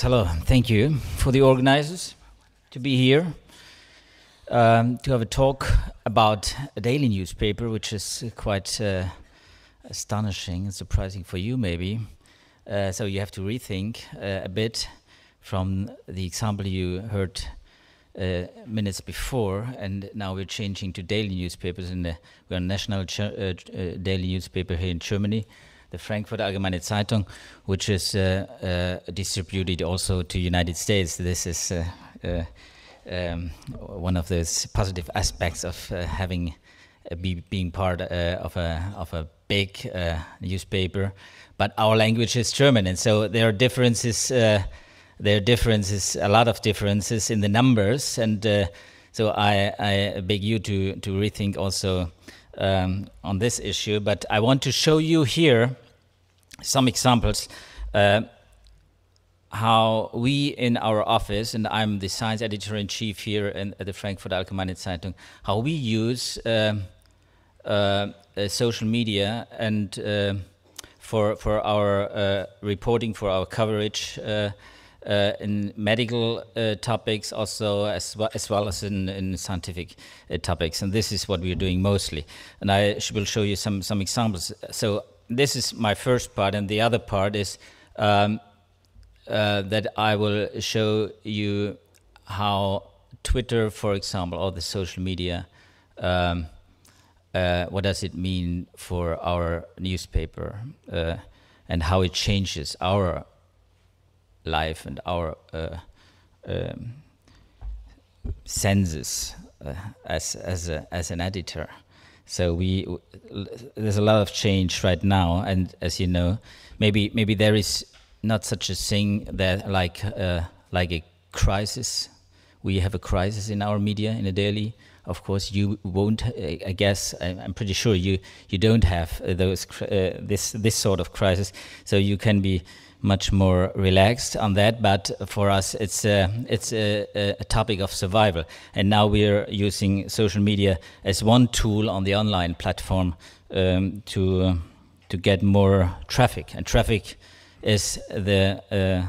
Hello, thank you for the organizers to be here um, to have a talk about a daily newspaper, which is quite uh, astonishing and surprising for you, maybe. Uh, so you have to rethink uh, a bit from the example you heard uh, minutes before, and now we're changing to daily newspapers. And we're a national uh, uh, daily newspaper here in Germany the Frankfurt Allgemeine Zeitung, which is uh, uh, distributed also to United States. This is uh, um, one of those positive aspects of having be, being part of a of a big newspaper. But our language is German, and so there are differences. there are differences, a lot of differences in the numbers, and so I, I beg you to to rethink also um, on this issue, but I want to show you here some examples uh, how we in our office, and I'm the science editor in chief here in, at the Frankfurter Allgemeine Zeitung, how we use um, uh, uh, social media and uh, for for our uh, reporting, for our coverage. Uh, in medical uh, topics, also as well, as well as in, in scientific uh, topics, and this is what we are doing mostly. And I will show you some some examples. So this is my first part, and the other part is um, uh, that I will show you how Twitter, for example, or the social media. Um, uh, what does it mean for our newspaper uh, and how it changes our life and our uh, um, senses uh, as as a, as an editor. So we there's a lot of change right now, and as you know, maybe maybe there is not such a thing that like uh, like a crisis. We have a crisis in our media in a daily. Of course, you won't. I guess I'm pretty sure you you don't have those uh, this this sort of crisis. So you can be much more relaxed on that. But for us, it's a, it's a, a, topic of survival. And now we're using social media as one tool on the online platform um, to uh, to get more traffic. And traffic is the uh,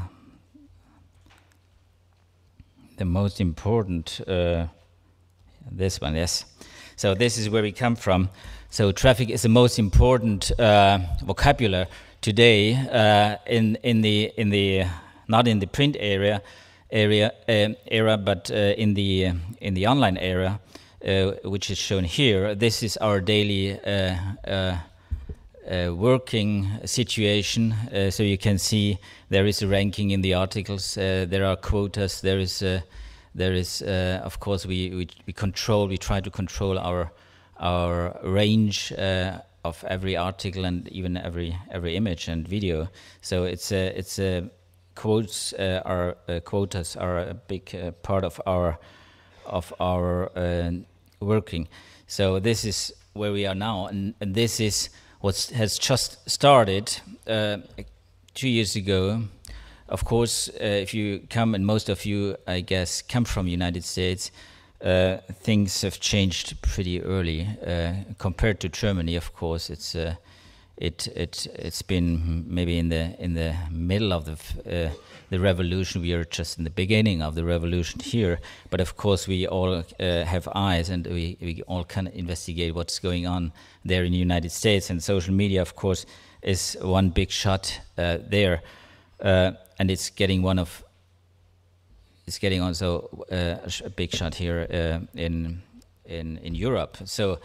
the most important. Uh, this one, yes. So this is where we come from. So traffic is the most important uh, vocabulary today uh, in in the in the not in the print area area uh, era, but uh, in the uh, in the online era, uh, which is shown here. This is our daily. working situation, so you can see there is a ranking in the articles. there are quotas. There is, there is, of course, we, we we control. We try to control our our range of every article and even every every image and video. So it's a it's a quotes uh, are uh, quotas are a big uh, part of our of our uh, working. So this is where we are now, and, and this is what has just started uh, two years ago. Of course, uh, if you come, and most of you, I guess, come from United States uh, things have changed pretty early uh, compared to Germany. Of course, it's uh, it it it's been maybe in the in the middle of the the revolution. We are just in the beginning of the revolution here, but of course we all have eyes and we we all can investigate what's going on there in the United States. And social media, of course, is one big shot there, and it's getting one of is getting also uh, a big shot here uh, in in in Europe. So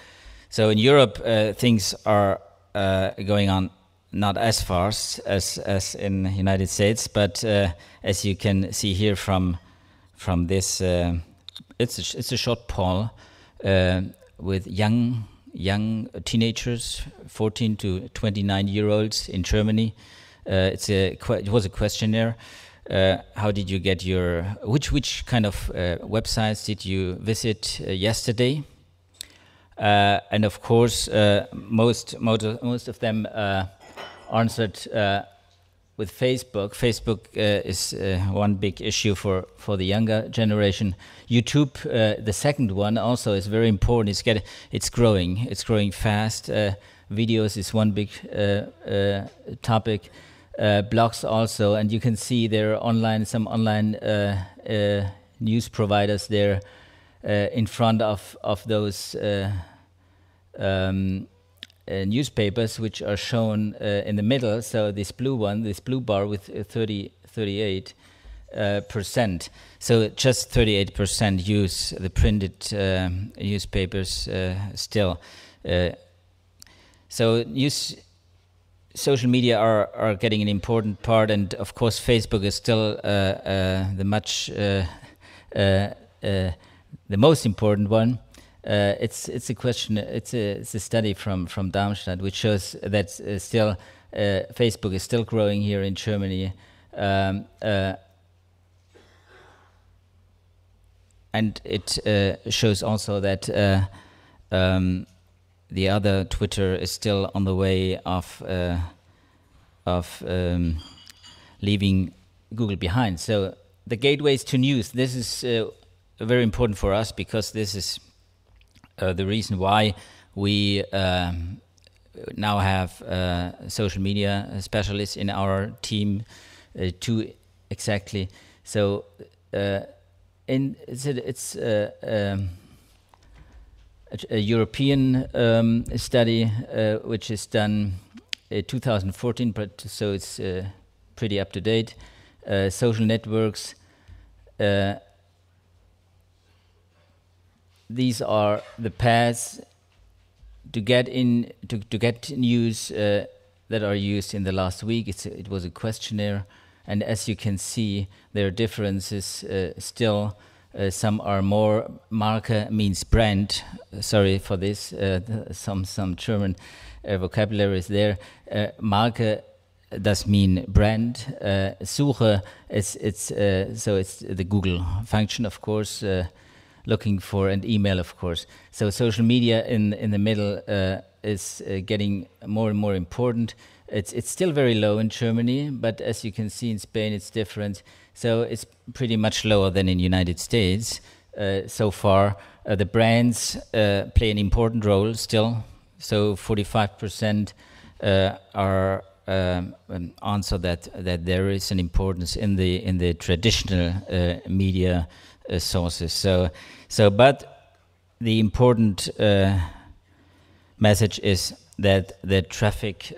so in Europe uh, things are uh, going on not as fast as as in United States, but uh, as you can see here from from this, uh, it's a, it's a short poll with young young teenagers, 14 to 29 year olds in Germany. it's a it was a questionnaire uh, how did you get your which which kind of uh, websites did you visit uh, yesterday? Uh, and of course, uh, most most of them answered with Facebook. Facebook is one big issue for for the younger generation. YouTube, the second one, also is very important. It's get it's growing. It's growing fast. videos is one big topic. Uh, blogs also, and you can see there are online some online uh, uh, news providers there uh, in front of of those um, newspapers, which are shown in the middle. So this blue one, this blue bar with 30, 38 percent. So just 38 percent use the printed um, newspapers still. so news social media are, are getting an important part, and of course, Facebook is still uh, uh, the much uh, uh, uh the most important one. It's it's a question. It's a it's a study from from Darmstadt which shows that still Facebook is still growing here in Germany. Um, and it shows also that um, the other Twitter is still on the way of uh, of um, leaving Google behind. So the gateways to news. This is uh, very important for us because this is uh, the reason why we um, now have uh, social media specialists in our team. Uh, two exactly. So uh, in it's, it's um, a, European um, study uh, which is done in 2014, but so it's uh, pretty up to date. Uh, social networks. Uh, these are the paths to get in to, to get news uh, that are used in the last week. It's a, it was a questionnaire, and as you can see, there are differences uh, still uh, some are more Marke means brand. Sorry for this. Uh, some some German uh, vocabulary is there. Uh, Marke does mean brand. Uh, Suche it's it's uh, so it's the Google function, of course. looking for an email, of course. So social media in in the middle is getting more and more important. It's it's still very low in Germany, but as you can see in Spain, it's different. So it's pretty much lower than in United States uh, so far. Uh, the brands uh, play an important role still. So 45% uh, are um, answer that that there is an importance in the in the traditional uh, media uh, sources. So so but the important message is that the traffic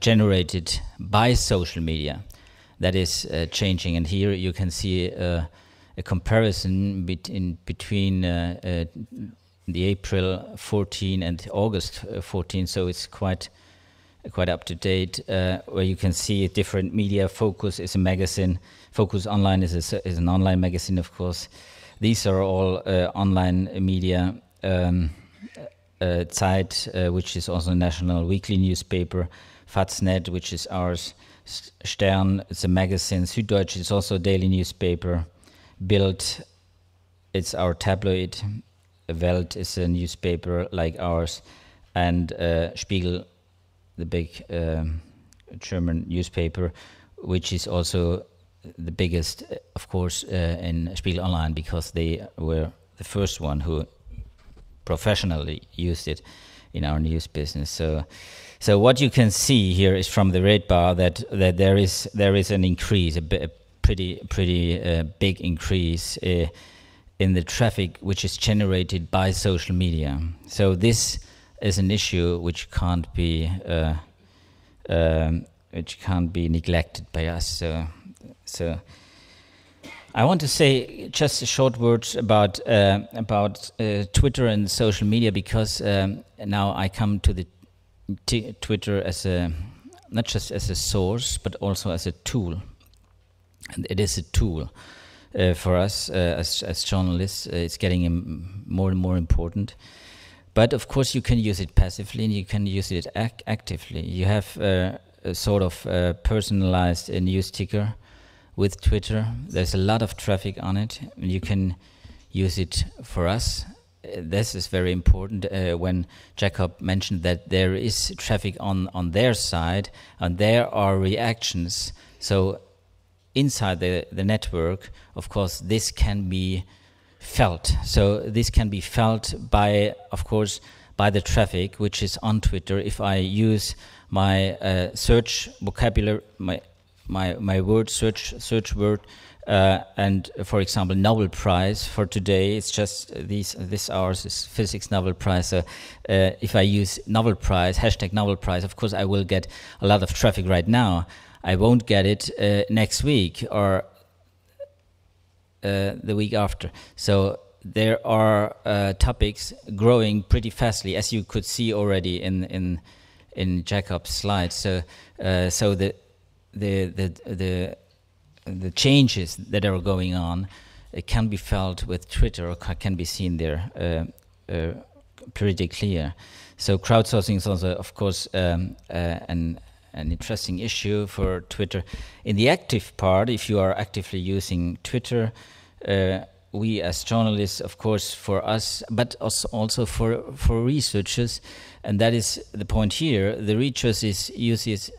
generated by social media that is uh, changing. And here you can see uh, a comparison between between uh, uh, the April 14 and August 14. So it's quite quite up to date, where you can see different media. Focus is a magazine. Focus Online is a, is an online magazine, of course. These are all online media. Um, uh, Zeit, uh, which is also a national weekly newspaper, Faznet, which is ours, Stern, it's a magazine. Süddeutsche is also a daily newspaper. Bild, it's our tabloid. Welt is a newspaper like ours. And uh, Spiegel, the big um, German newspaper, which is also the biggest, uh, of course, uh, in Spiegel Online because they were the first one who professionally used it in our news business. So so what you can see here is from the red bar that that there is there is an increase, a, a pretty pretty uh, big increase uh, in the traffic which is generated by social media. So this is an issue which can't be uh, um, which can't be neglected by us. So, so I want to say just a short words about uh, about uh, Twitter and social media because um, now I come to the t- Twitter as a not just as a source but also as a tool, and it is a tool uh, for us uh, as as journalists. Uh, it's getting more and more important. But of course, you can use it passively and you can use it ac- actively. You have uh, a sort of uh, personalized uh, news ticker with Twitter. There's a lot of traffic on it. You can use it for us this is very important uh, when Jacob mentioned that there is traffic on, on their side and there are reactions. So inside the, the network, of course, this can be felt. So this can be felt by, of course, by the traffic which is on Twitter. If I use my uh, search vocabulary, my my my word search search word. Uh, and for example, Nobel Prize for today, it's just these this hours is physics Nobel Prize. So uh, if I use Nobel Prize hashtag Nobel Prize, of course I will get a lot of traffic right now. I won't get it uh, next week or uh, the week after. So there are uh, topics growing pretty fastly, as you could see already in in in Jacob's slide. So uh, so the the the the the changes that are going on can be felt with Twitter or can be seen there uh, uh, pretty clear. So crowdsourcing is also, of course, um, uh, an an interesting issue for Twitter. In the active part, if you are actively using Twitter, uh, we as journalists, of course, for us, but also, for for researchers, and that is the point here. The researchers uses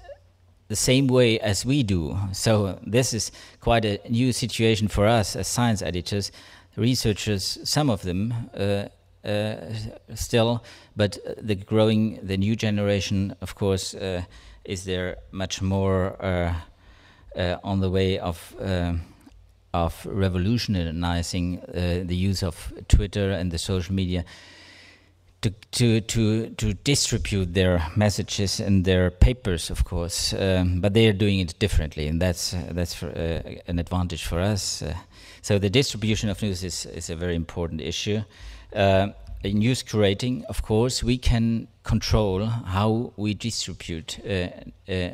the same way as we do. So this is quite a new situation for us as science editors. Researchers, some of them uh, uh, still, but the growing, the new generation, of course, uh, is there much more uh, uh, on the way of uh, of revolutionizing the use of Twitter and the social media to, to, to, to distribute their messages and their papers, of course, um, but they are doing it differently, and that's, that's for, uh, an advantage for us. Uh, so the distribution of news is, is a very important issue. Uh, in news curating, of course, we can control how we distribute uh, uh,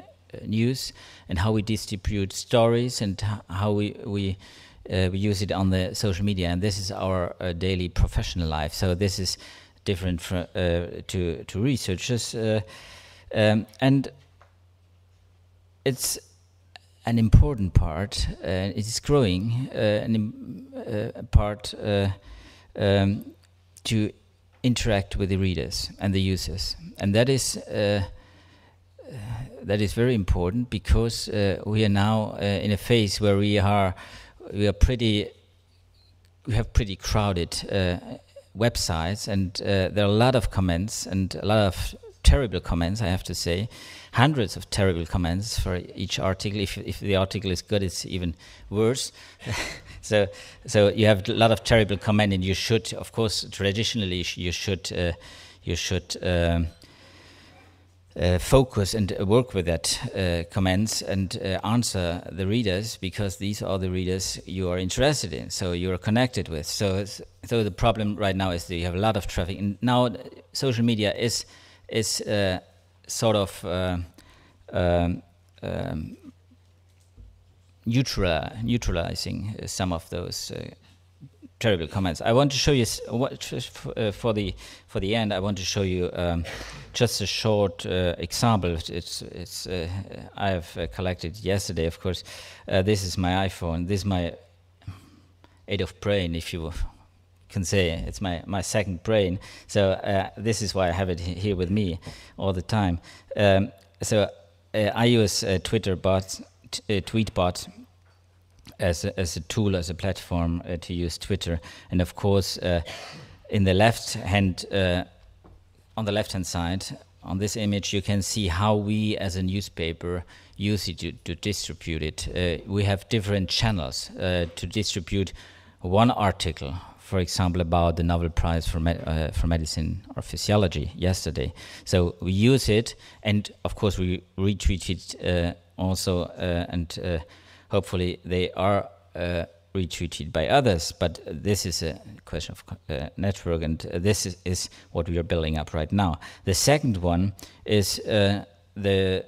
news and how we distribute stories and how we, we we use it on the social media, and this is our daily professional life. So this is different uh, to to researchers, uh, um, and it's an important part. Uh, it is growing an part um, to interact with the readers and the users, and that is that is very important because uh, we are now uh, in a phase where we are we are pretty we have pretty crowded uh, websites, and uh, there are a lot of comments and a lot of terrible comments, I have to say. Hundreds of terrible comments for each article. If, if the article is good, it's even worse. so, so you have a lot of terrible comment, and you should, of course, traditionally you should, uh, you should. Um, focus and work with that uh, comments and uh, answer the readers because these are the readers you are interested in, so you are connected with. So, so the problem right now is that you have a lot of traffic, and now social media is is uh, sort of uh, um, um, neutral, neutralizing some of those terrible comments. I want to show you what uh, for the for the end. I want to show you um, just a short uh, example. It's it's uh, I have uh, collected yesterday. Of course, uh, this is my iPhone. This is my aid of brain, if you can say. It's my my second brain. So uh, this is why I have it here with me all the time. Um, so I use Twitter bot, Tweetbot as a, as a tool, as a platform uh, to use Twitter. And of course, uh, in the left hand, uh, on the left hand side, on this image, you can see how we as a newspaper use it to, to distribute it. Uh, we have different channels uh, to distribute one article, for example, about the Nobel Prize for, me uh, for Medicine or Physiology yesterday. So we use it, and of course, we retweet it also and hopefully they are uh, retweeted by others. But this is a question of uh, network, and uh, this is, is, what we are building up right now. The second one is uh, the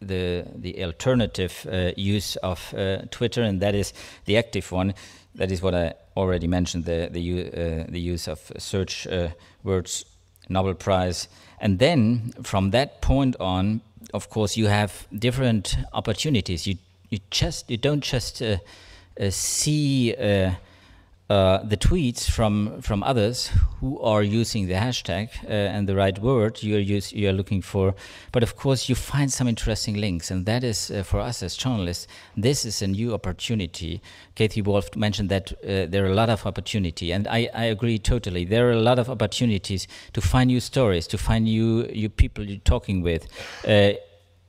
the the alternative uh, use of uh, Twitter, and that is the active one. That is what I already mentioned: the the the use of search words, Nobel Prize, and then from that point on, of course, you have different opportunities. You you just you don't just uh, uh, see uh, uh, the tweets from from others who are using the hashtag uh, and the right word you're use, you're looking for, but of course you find some interesting links, and that is uh, for us as journalists. This is a new opportunity. Kathy Wolf mentioned that there are a lot of opportunity, and I, I agree totally. There are a lot of opportunities to find new stories, to find new new people you're talking with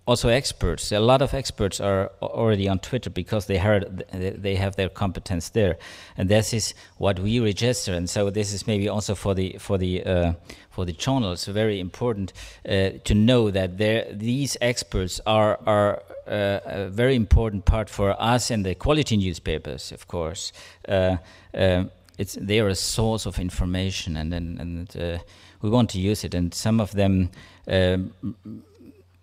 also experts. A lot of experts are already on Twitter because they heard they have their competence there, and this is what we register. And so this is maybe also for the for the uh, for the channels very important uh, to know that there these experts are are uh, a very important part for us and the quality newspapers, of course. Uh, uh, it's they are a source of information, and and, and uh, we want to use it. And some of them. Um,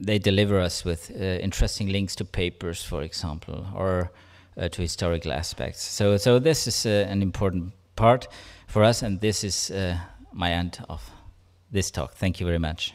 they deliver us with uh, interesting links to papers, for example, or uh, to historical aspects. So, so this is uh, an important part for us, and this is my end of this talk. Thank you very much.